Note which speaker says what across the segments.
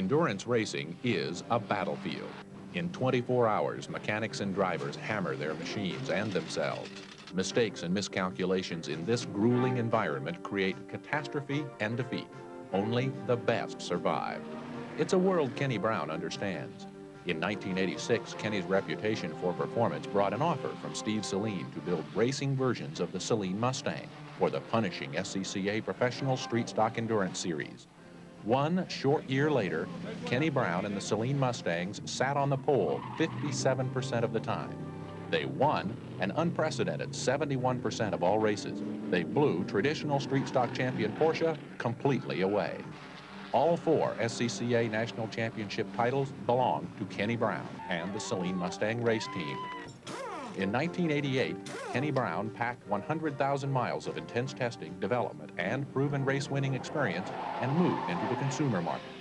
Speaker 1: Endurance racing is a battlefield. In 24 hours, mechanics and drivers hammer their machines and themselves. Mistakes and miscalculations in this grueling environment create catastrophe and defeat. Only the best survive. It's a world Kenny Brown understands. In 1986, Kenny's reputation for performance brought an offer from Steve Saleen to build racing versions of the Saleen Mustang for the punishing SCCA Professional Street Stock Endurance Series. One short year later, Kenny Brown and the Saleen Mustangs sat on the pole 57% of the time. They won an unprecedented 71% of all races. They blew traditional street stock champion Porsche completely away. All four SCCA National Championship titles belong to Kenny Brown and the Saleen Mustang race team. In 1988, Kenny Brown packed 100,000 miles of intense testing, development, and proven race-winning experience and moved into the consumer market.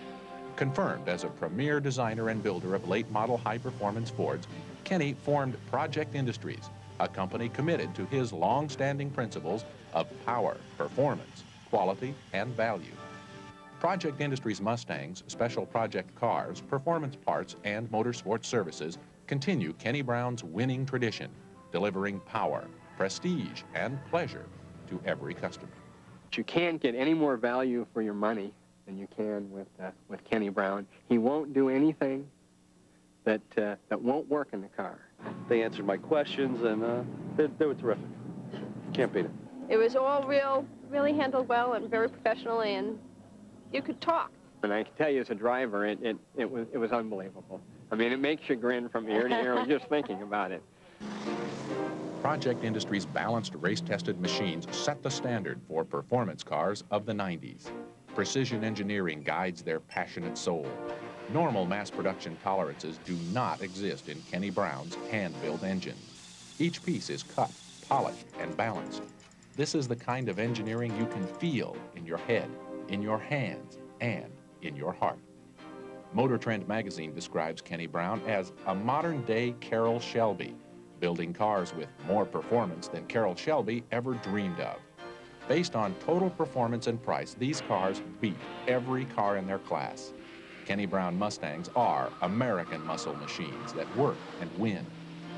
Speaker 1: Confirmed as a premier designer and builder of late-model high-performance Fords, Kenny formed Project Industries, a company committed to his long-standing principles of power, performance, quality, and value. Project Industries Mustangs, special project cars, performance parts, and motorsports services continue Kenny Brown's winning tradition, delivering power, prestige, and pleasure to every customer.
Speaker 2: You can't get any more value for your money than you can with, uh, with Kenny Brown. He won't do anything that, uh, that won't work in the car.
Speaker 3: They answered my questions, and uh, they, they were terrific. Can't beat it.
Speaker 4: It was all real, really handled well and very professionally, and you could talk.
Speaker 2: And I can tell you as a driver, it, it, it, was, it was unbelievable. I mean, it makes you grin from ear to ear just thinking about it.
Speaker 1: Project Industries' balanced race-tested machines set the standard for performance cars of the 90s. Precision engineering guides their passionate soul. Normal mass production tolerances do not exist in Kenny Brown's hand-built engine. Each piece is cut, polished, and balanced. This is the kind of engineering you can feel in your head in your hands, and in your heart. Motor Trend magazine describes Kenny Brown as a modern-day Carroll Shelby, building cars with more performance than Carroll Shelby ever dreamed of. Based on total performance and price, these cars beat every car in their class. Kenny Brown Mustangs are American muscle machines that work and win,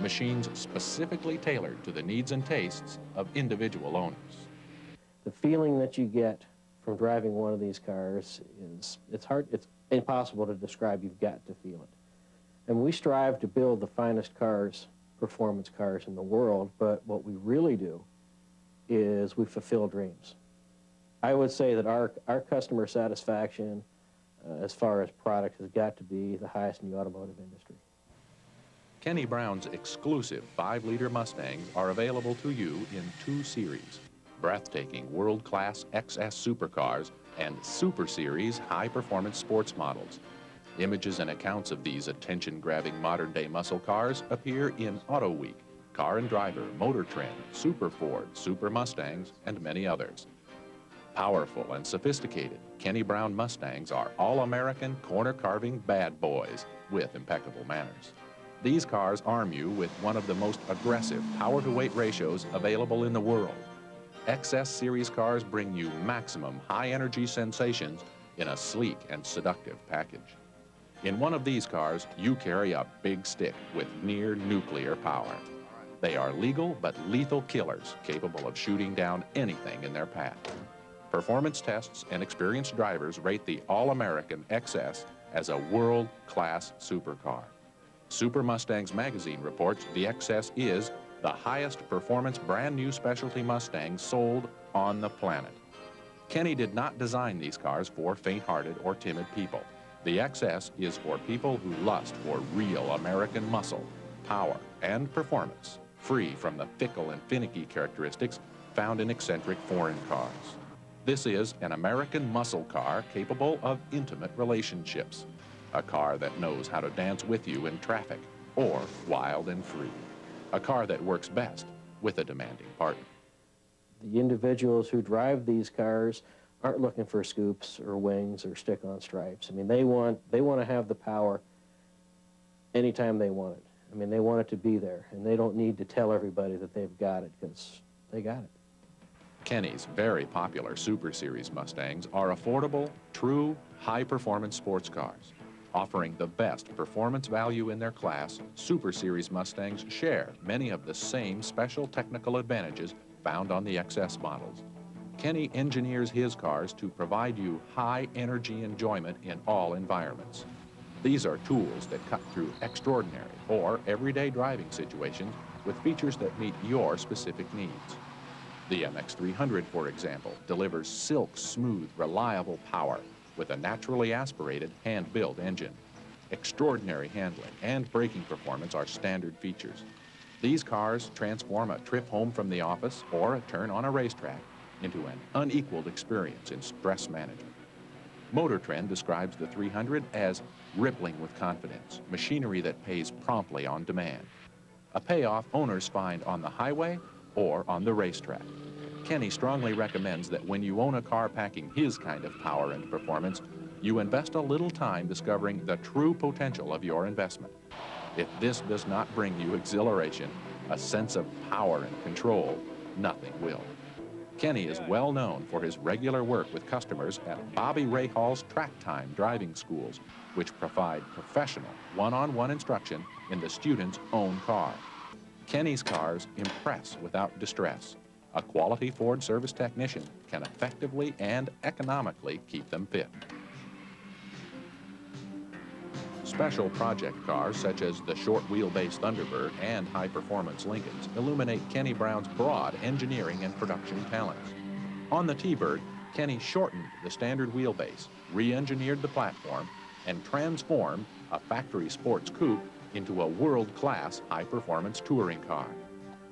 Speaker 1: machines specifically tailored to the needs and tastes of individual owners.
Speaker 5: The feeling that you get from driving one of these cars is, it's hard, it's impossible to describe. You've got to feel it. And we strive to build the finest cars, performance cars in the world, but what we really do is we fulfill dreams. I would say that our, our customer satisfaction uh, as far as product has got to be the highest in the automotive industry.
Speaker 1: Kenny Brown's exclusive 5-liter Mustangs are available to you in two series breathtaking world-class XS supercars, and Super Series high-performance sports models. Images and accounts of these attention-grabbing modern-day muscle cars appear in Auto Week, Car and Driver, Motor Trend, Super Ford, Super Mustangs, and many others. Powerful and sophisticated, Kenny Brown Mustangs are all-American, corner-carving bad boys with impeccable manners. These cars arm you with one of the most aggressive power-to-weight ratios available in the world. XS Series cars bring you maximum high-energy sensations in a sleek and seductive package. In one of these cars, you carry a big stick with near-nuclear power. They are legal but lethal killers capable of shooting down anything in their path. Performance tests and experienced drivers rate the All-American XS as a world-class supercar. Super Mustangs magazine reports the XS is the highest performance brand new specialty Mustang sold on the planet. Kenny did not design these cars for faint-hearted or timid people. The XS is for people who lust for real American muscle, power, and performance, free from the fickle and finicky characteristics found in eccentric foreign cars. This is an American muscle car capable of intimate relationships, a car that knows how to dance with you in traffic or wild and free a car that works best with a demanding partner.
Speaker 5: The individuals who drive these cars aren't looking for scoops or wings or stick-on stripes. I mean, they want, they want to have the power anytime they want it. I mean, they want it to be there, and they don't need to tell everybody that they've got it because they got it.
Speaker 1: Kenny's very popular Super Series Mustangs are affordable, true, high-performance sports cars. Offering the best performance value in their class, Super Series Mustangs share many of the same special technical advantages found on the XS models. Kenny engineers his cars to provide you high energy enjoyment in all environments. These are tools that cut through extraordinary or everyday driving situations with features that meet your specific needs. The MX300, for example, delivers silk smooth, reliable power with a naturally aspirated hand-built engine. Extraordinary handling and braking performance are standard features. These cars transform a trip home from the office or a turn on a racetrack into an unequaled experience in stress management. Motor Trend describes the 300 as rippling with confidence, machinery that pays promptly on demand. A payoff owners find on the highway or on the racetrack. Kenny strongly recommends that when you own a car packing his kind of power and performance, you invest a little time discovering the true potential of your investment. If this does not bring you exhilaration, a sense of power and control, nothing will. Kenny is well known for his regular work with customers at Bobby Rahal's Track Time driving schools, which provide professional one-on-one instruction in the student's own car. Kenny's cars impress without distress. A quality Ford service technician can effectively and economically keep them fit. Special project cars such as the short wheelbase Thunderbird and high performance Lincolns illuminate Kenny Brown's broad engineering and production talents. On the T-Bird, Kenny shortened the standard wheelbase, re-engineered the platform, and transformed a factory sports coupe into a world-class high-performance touring car.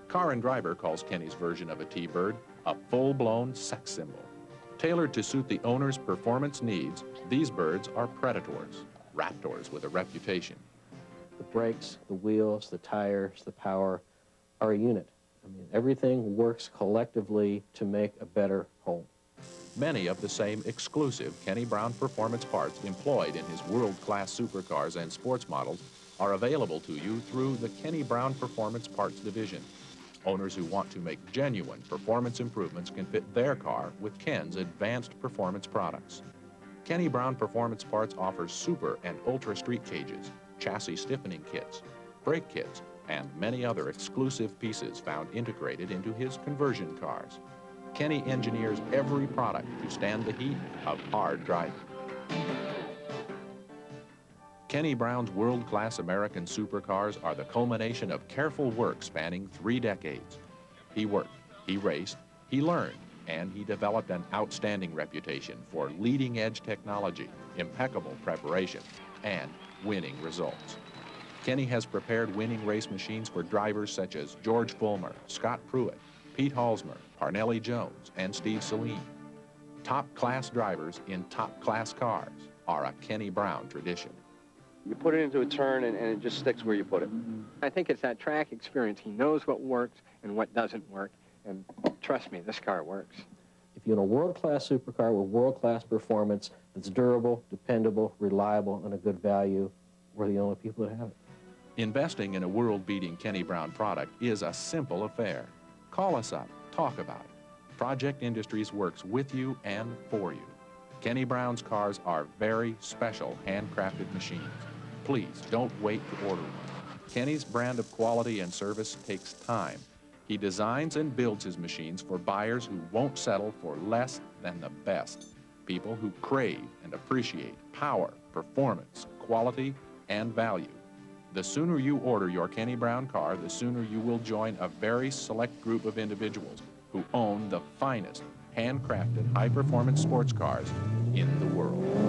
Speaker 1: Car and Driver calls Kenny's version of a T-Bird a full-blown sex symbol. Tailored to suit the owner's performance needs, these birds are predators, raptors with a reputation.
Speaker 5: The brakes, the wheels, the tires, the power are a unit. I mean, everything works collectively to make a better whole.
Speaker 1: Many of the same exclusive Kenny Brown performance parts employed in his world-class supercars and sports models are available to you through the Kenny Brown Performance Parts Division. Owners who want to make genuine performance improvements can fit their car with Ken's advanced performance products. Kenny Brown Performance Parts offers super and ultra street cages, chassis stiffening kits, brake kits, and many other exclusive pieces found integrated into his conversion cars. Kenny engineers every product to stand the heat of hard driving. Kenny Brown's world-class American supercars are the culmination of careful work spanning three decades. He worked, he raced, he learned, and he developed an outstanding reputation for leading-edge technology, impeccable preparation, and winning results. Kenny has prepared winning race machines for drivers such as George Follmer, Scott Pruett, Pete Halsmer, Parnelli Jones, and Steve Saleen. Top-class drivers in top-class cars are a Kenny Brown tradition.
Speaker 3: You put it into a turn and, and it just sticks where you put it.
Speaker 2: I think it's that track experience. He knows what works and what doesn't work. And trust me, this car works.
Speaker 5: If you own a world-class supercar with world-class performance that's durable, dependable, reliable, and a good value, we're the only people that have it.
Speaker 1: Investing in a world-beating Kenny Brown product is a simple affair. Call us up, talk about it. Project Industries works with you and for you. Kenny Brown's cars are very special handcrafted machines. Please don't wait to order one. Kenny's brand of quality and service takes time. He designs and builds his machines for buyers who won't settle for less than the best. People who crave and appreciate power, performance, quality, and value. The sooner you order your Kenny Brown car, the sooner you will join a very select group of individuals who own the finest handcrafted high-performance sports cars in the world.